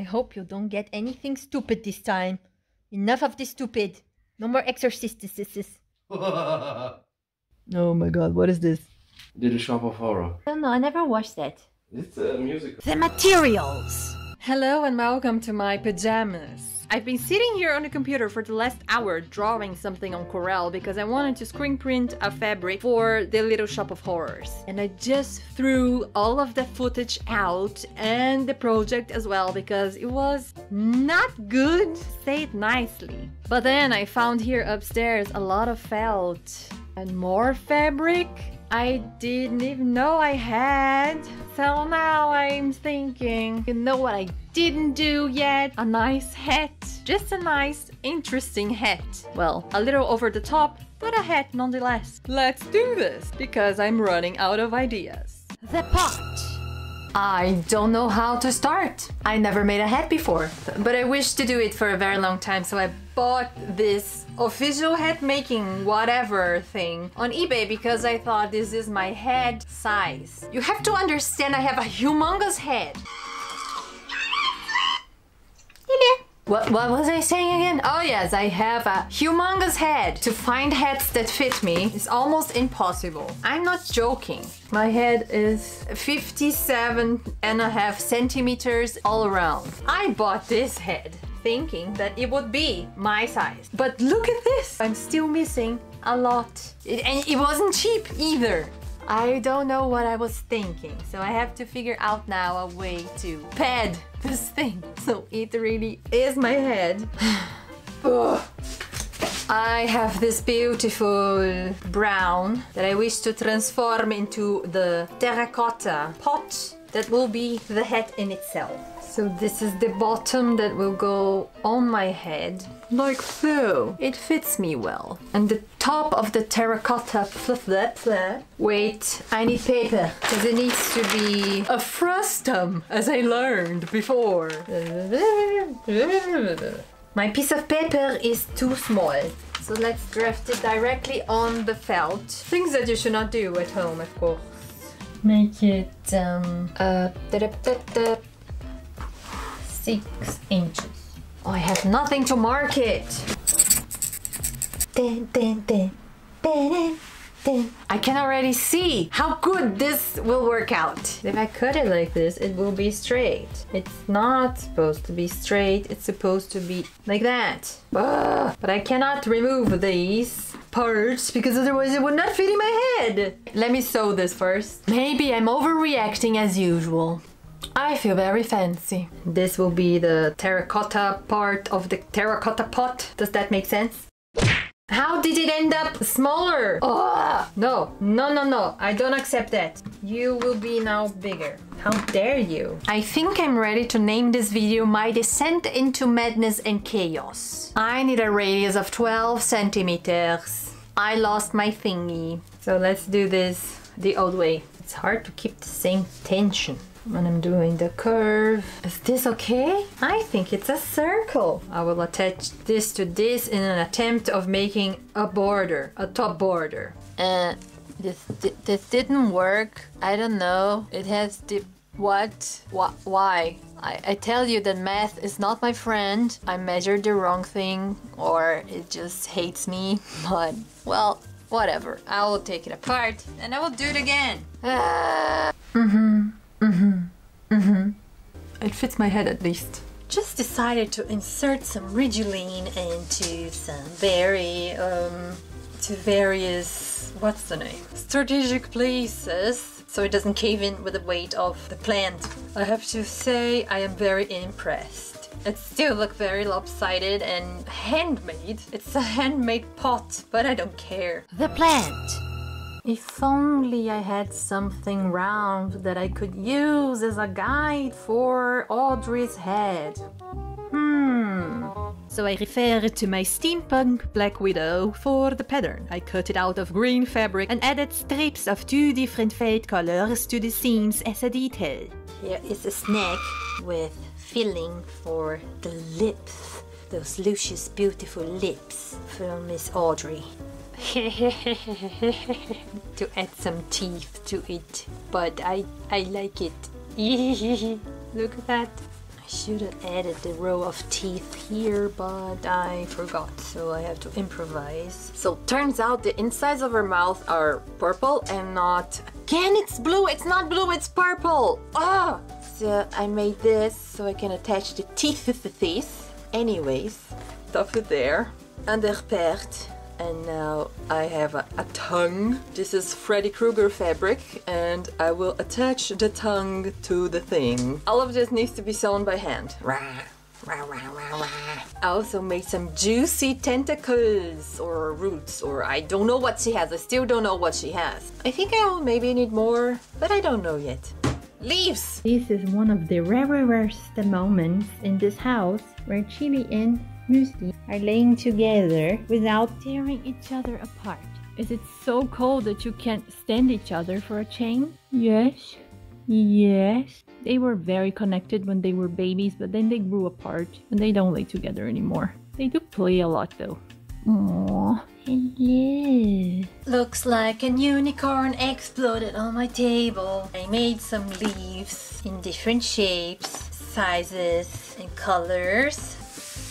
I hope you don't get anything stupid this time. Enough of the stupid. No more exorcistices. Oh my god, what is this? Did Little Shop of Horror. Oh no, I never watched that. It's a musical. The materials. Hello and welcome to my pajamas. I've been sitting here on the computer for the last hour drawing something on Corel because I wanted to screen print a fabric for the Little Shop of Horrors. And I just threw all of the footage out and the project as well because it was not good, say it nicely. But then I found here upstairs a lot of felt and more fabric I didn't even know I had. So now I'm thinking, you know what I didn't do yet? A nice hat. Just a nice, interesting hat. Well, a little over the top, but a hat nonetheless. Let's do this, because I'm running out of ideas. The pot. I don't know how to start. I never made a hat before, but I wish to do it for a very long time, so I bought this official hat making whatever thing on eBay because I thought this is my head size. You have to understand I have a humongous head. What, what was I saying again? Oh yes, I have a humongous head. To find hats that fit me is almost impossible. I'm not joking. My head is 57 and a half centimeters all around. I bought this head thinking that it would be my size. But look at this! I'm still missing a lot. It, and it wasn't cheap either. I don't know what I was thinking, so I have to figure out now a way to pad this thing. So it really is my head. I have this beautiful brown that I wish to transform into the terracotta pot that will be the hat in itself. So this is the bottom that will go on my head, like so. It fits me well. And the top of the terracotta. Wait, I need paper, because it needs to be a frustum, as I learned before. My piece of paper is too small. So let's draft it directly on the felt. Things that you should not do at home, of course. Make it um, uh, da -da -da -da, six inches. Oh, I have nothing to mark it. Dun, dun, dun, dun, dun, dun. I can already see how good this will work out. If I cut it like this, it will be straight. It's not supposed to be straight. It's supposed to be like that. Ugh. But I cannot remove these parts because otherwise it would not fit in my head. Let me sew this first. Maybe I'm overreacting as usual. I feel very fancy. This will be the terracotta part of the terracotta pot. Does that make sense? How did it end up smaller? Oh, no, no, no, no. I don't accept that. You will be now bigger. How dare you? I think I'm ready to name this video My Descent into Madness and Chaos. I need a radius of 12 centimeters. I lost my thingy. So let's do this the old way. It's hard to keep the same tension when I'm doing the curve. Is this okay? I think it's a circle. I will attach this to this in an attempt of making a border, a top border. Uh, this, this didn't work. I don't know. It has the... What? Wh why? I, I tell you that math is not my friend. I measured the wrong thing or it just hates me. But, well, whatever. I will take it apart and I will do it again. Ah. Mm-hmm. Mm-hmm. It fits my head at least. Just decided to insert some Rigilene into some very, um, to various, what's the name? Strategic places so it doesn't cave in with the weight of the plant. I have to say I am very impressed. It still looks very lopsided and handmade. It's a handmade pot, but I don't care. The plant. If only I had something round that I could use as a guide for Audrey's head. Hmm. So I refer to my steampunk Black Widow for the pattern. I cut it out of green fabric and added strips of two different fade colors to the seams as a detail. Here is a snack with filling for the lips. Those luscious, beautiful lips from Miss Audrey. to add some teeth to it, but I I like it. Look at that. I should have added the row of teeth here, but I forgot, so I have to improvise. So turns out the insides of her mouth are purple and not. Again, it's blue. It's not blue. It's purple. Ah. So I made this so I can attach the teeth with the teeth. Anyways, stuff it there. Underpaired. And now I have a, a tongue. This is Freddy Krueger fabric and I will attach the tongue to the thing. All of this needs to be sewn by hand. Rah. I also made some juicy tentacles or roots or I don't know what she has. I still don't know what she has. I think I will maybe need more, but I don't know yet. Leaves! This is one of the rarest moments in this house where Chili and Muesli are laying together without tearing each other apart. Is it so cold that you can't stand each other for a change? Yes. Yes. They were very connected when they were babies, but then they grew apart and they don't lay together anymore. They do play a lot though. Aww. Hello. Looks like an unicorn exploded on my table. I made some leaves in different shapes, sizes, and colors.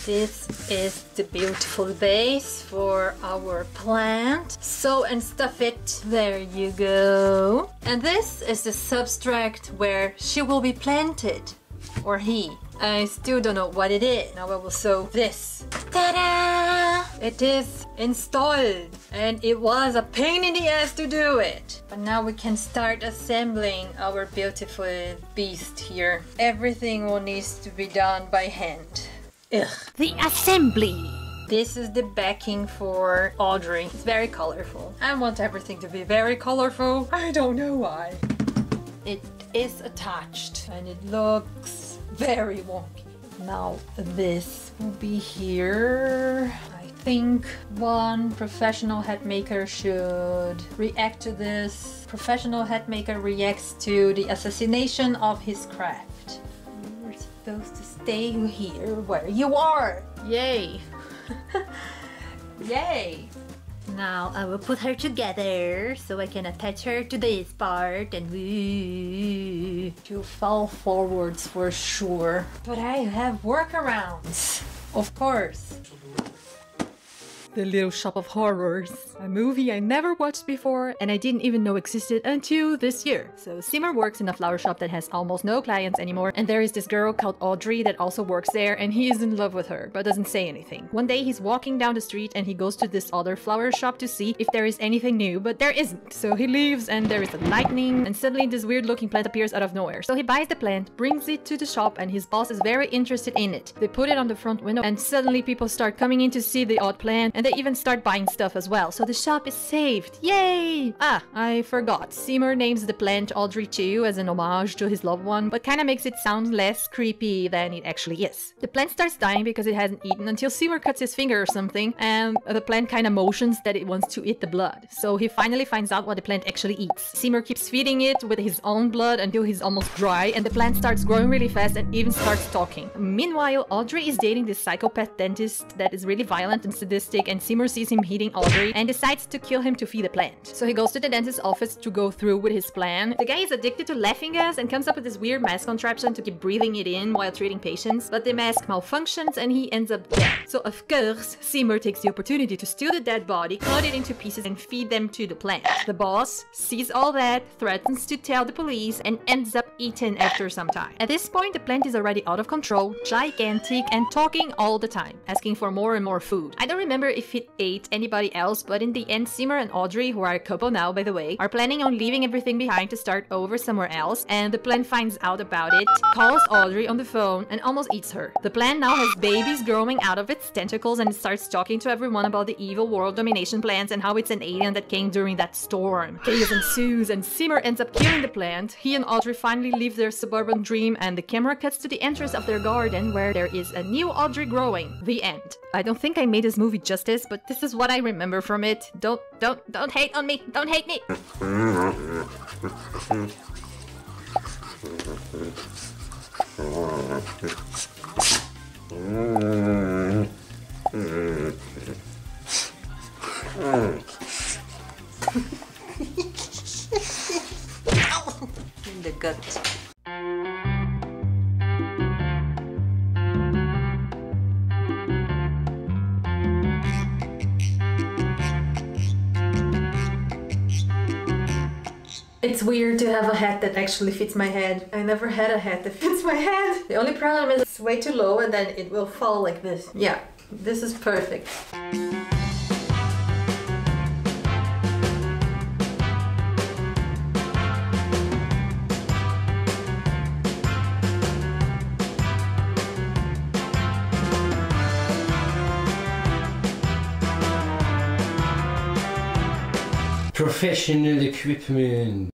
This is the beautiful base for our plant. Sew and stuff it. There you go. And this is the substract where she will be planted. Or he. I still don't know what it is. Now I will sew this. Ta-da! It is installed. And it was a pain in the ass to do it. But now we can start assembling our beautiful beast here. Everything will needs to be done by hand. Ugh. The assembly. This is the backing for Audrey. It's very colorful. I want everything to be very colorful. I don't know why. It is attached and it looks very wonky. Now this will be here. I think one professional hat maker should react to this. Professional hat maker reacts to the assassination of his craft. Supposed to stay here where you are. Yay. Yay. Now I will put her together so I can attach her to this part and woo. She'll fall forwards for sure. But I have workarounds. Of course. The Little Shop of Horrors, a movie I never watched before and I didn't even know existed until this year. So Seymour works in a flower shop that has almost no clients anymore and there is this girl called Audrey that also works there and he is in love with her but doesn't say anything. One day he's walking down the street and he goes to this other flower shop to see if there is anything new but there isn't. So he leaves and there is a lightning and suddenly this weird looking plant appears out of nowhere. So he buys the plant, brings it to the shop and his boss is very interested in it. They put it on the front window and suddenly people start coming in to see the odd plant and they even start buying stuff as well. So the shop is saved. Yay! Ah, I forgot. Seymour names the plant Audrey II as an homage to his loved one, but kind of makes it sound less creepy than it actually is. The plant starts dying because it hasn't eaten until Seymour cuts his finger or something, and the plant kind of motions that it wants to eat the blood. So he finally finds out what the plant actually eats. Seymour keeps feeding it with his own blood until he's almost dry, and the plant starts growing really fast and even starts talking. Meanwhile, Audrey is dating this psychopath dentist that is really violent and sadistic, and Seymour sees him hitting Audrey and decides to kill him to feed the plant. So he goes to the dentist's office to go through with his plan. The guy is addicted to laughing gas and comes up with this weird mask contraption to keep breathing it in while treating patients, but the mask malfunctions and he ends up dead. So of course, Seymour takes the opportunity to steal the dead body, cut it into pieces and feed them to the plant. The boss sees all that, threatens to tell the police and ends up eaten after some time. At this point, the plant is already out of control, gigantic and talking all the time, asking for more and more food. I don't remember if it ate anybody else, but in the end, Seymour and Audrey, who are a couple now by the way, are planning on leaving everything behind to start over somewhere else, and the plant finds out about it, calls Audrey on the phone, and almost eats her. The plant now has babies growing out of its tentacles and starts talking to everyone about the evil world domination plans and how it's an alien that came during that storm. Chaos ensues and Seymour ends up killing the plant. He and Audrey finally leave their suburban dream and the camera cuts to the entrance of their garden where there is a new Audrey growing. The end. I don't think I made this movie but this is what I remember from it. Don't, don't, don't hate on me. Don't hate me. In the gut. Have a hat that actually fits my head. I never had a hat that fits my head. The only problem is it's way too low and then it will fall like this. Yeah, this is perfect. Professional equipment.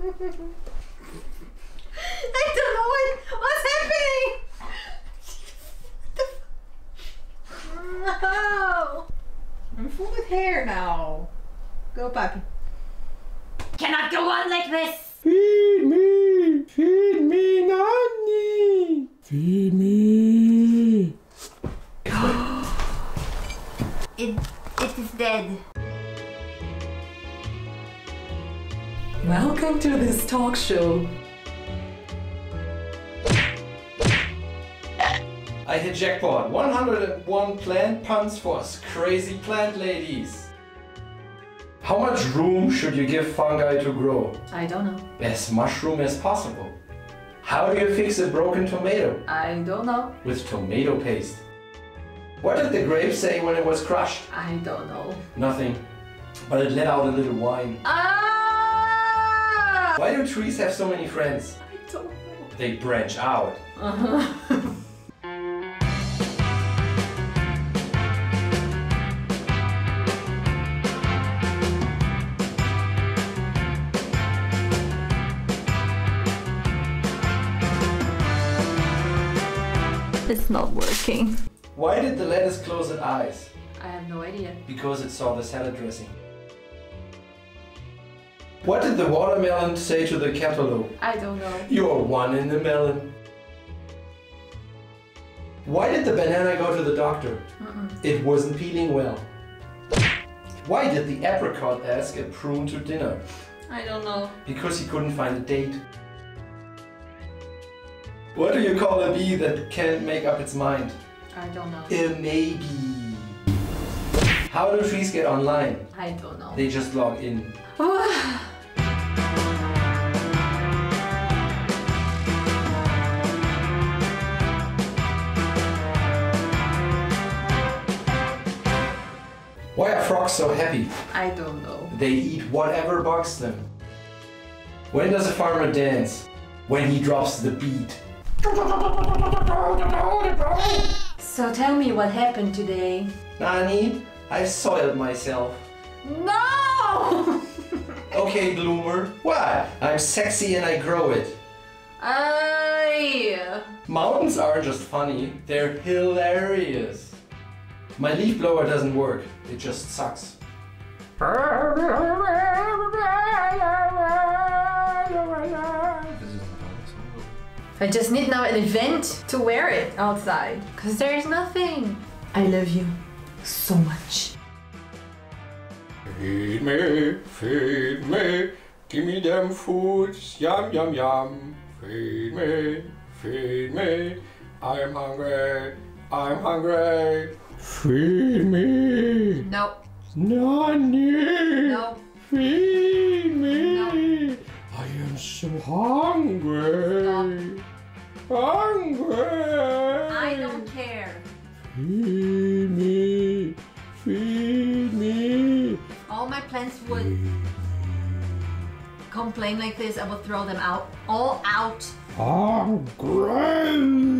I don't know what what's happening. No, I'm full with hair now. Go, puppy. Cannot go on like this. Feed me! Feed me, Nanny! Feed me! It it is dead. Welcome to this talk show. I hit jackpot. 101 plant puns for us crazy plant ladies. How much room should you give fungi to grow? I don't know. As mushroom as possible. How do you fix a broken tomato? I don't know. With tomato paste. What did the grape say when it was crushed? I don't know. Nothing. But it let out a little wine. Ah! Why do trees have so many friends? I don't know. They branch out. Uh-huh. not working. Why did the lettuce close its eyes? I have no idea. Because it saw the salad dressing. What did the watermelon say to the cantaloupe? I don't know. You're one in the melon. Why did the banana go to the doctor? It wasn't peeling well. Why did the apricot ask a prune to dinner? I don't know. Because he couldn't find a date. What do you call a bee that can't make up its mind? I don't know. A maybe. How do trees get online? I don't know. They just log in. Why are frogs so happy? I don't know. They eat whatever bugs them. When does a farmer dance? When he drops the beat. So tell me what happened today. Nani, I've soiled myself. No! Okay, bloomer. Why? I'm sexy and I grow it. I. Mountains aren't just funny, they're hilarious. My leaf blower doesn't work, it just sucks. I just need now an event to wear it outside. Cause there is nothing. I love you so much. Feed me, feed me, give me them foods, yum yum yum. Feed me, feed me, I'm hungry, I'm hungry. Feed me, Nope. Nani. Nope. Feed me, I am so hungry, hungry. I don't care. Feed me, feed me. All my plants would complain like this, I will throw them out. All out. I'm hungry.